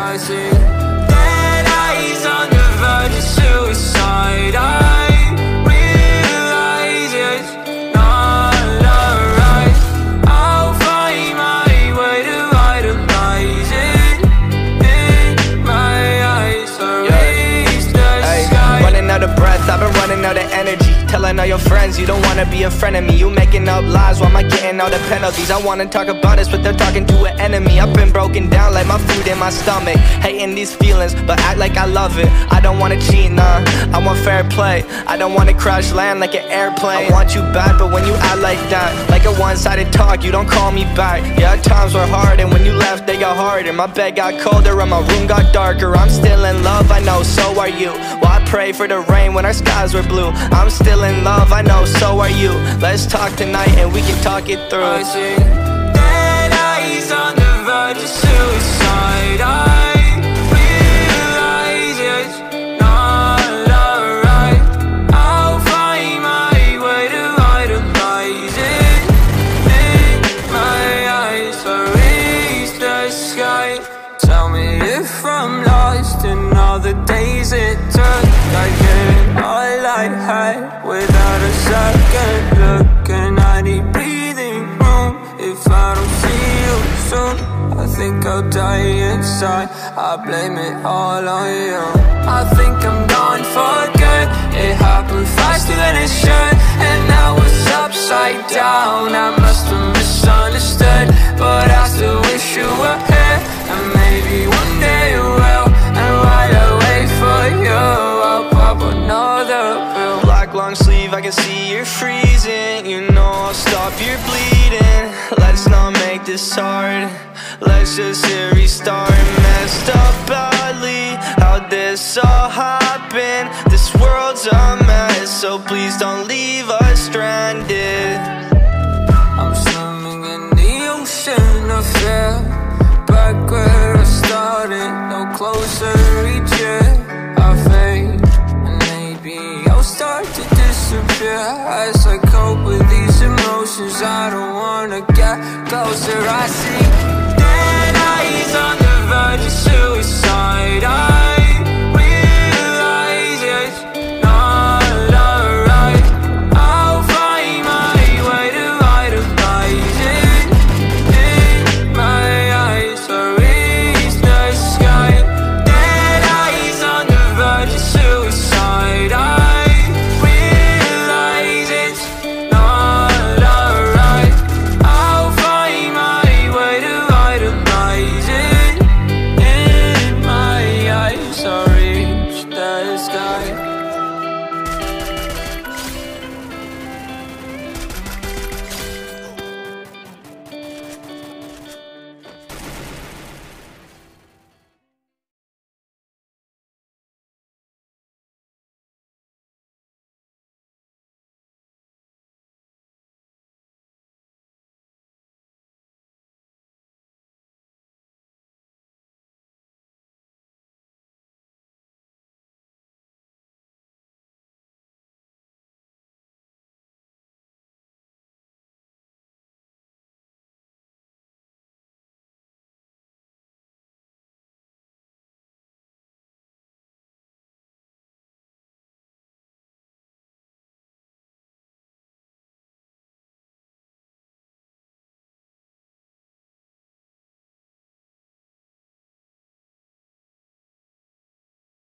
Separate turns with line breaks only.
I see dead eyes on the verge of suicide. I
Telling all your friends you don't wanna be a friend of me. You making up lies, why am I getting all the penalties? I wanna talk about this, but they're talking to an enemy. I've been broken down like my food in my stomach. Hating these feelings, but act like I love it. I don't wanna cheat, nah. I want fair play. I don't wanna crash land like an airplane. I want you back, but when you act like that, like a one-sided talk, you don't call me back. Yeah, times were hard, and when you left, they got harder. My bed got colder, and my room got darker. I'm still in love, I know, so are you. I pray for the rain when our skies were blue. I'm still in love, I know, so are you. Let's talk tonight, and we can talk it through I
see dead eyes on the verge of suicide. I realize it's not alright. I'll find my way to idolize it in my eyes. Erase the sky. Tell me if I'm lost in all the days it took. I get all I had without a second look, and I need breathing room if I don't see you soon. I think I'll die inside. I blame it all on you. I think I'm gone for good. It happened faster than
can see you're freezing. You know I'll stop your bleeding. Let's not make this hard. Let's just hit restart. Messed up badly. How'd this all happen? This world's a mess, so please don't
emotions, I don't wanna get. Closer I see